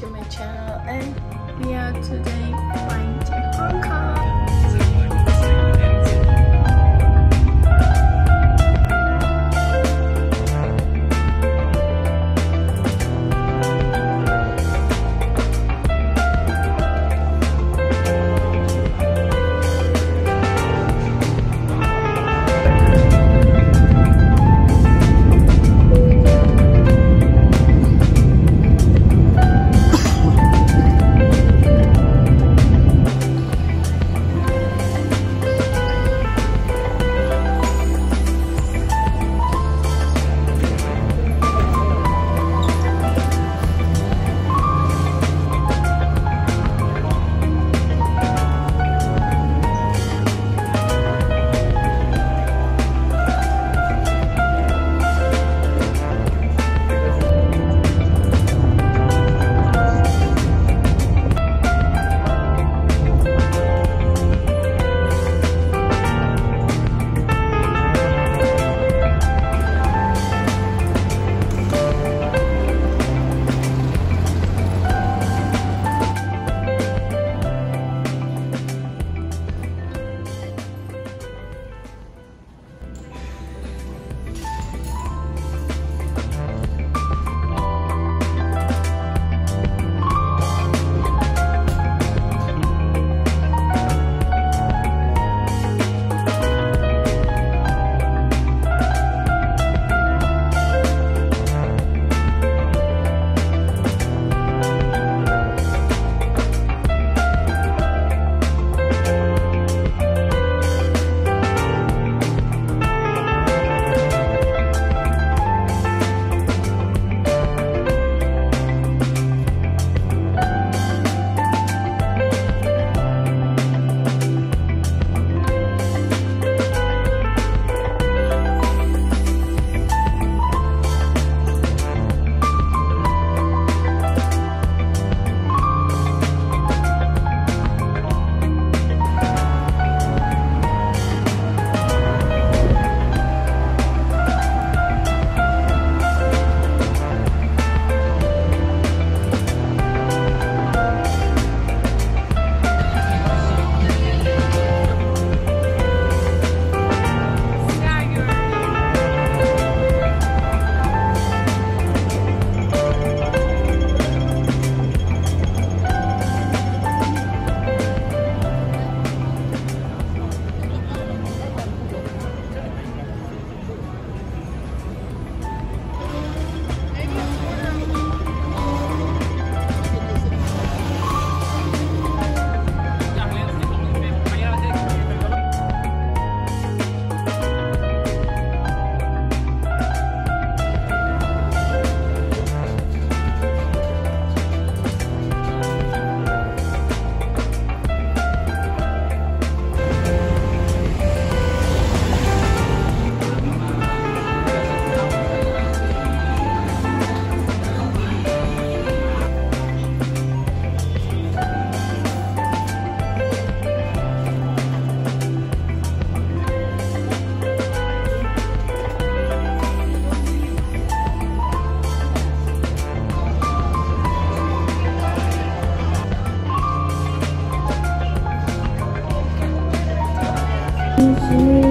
to my channel. And we are today flying to Hong Kong 你去。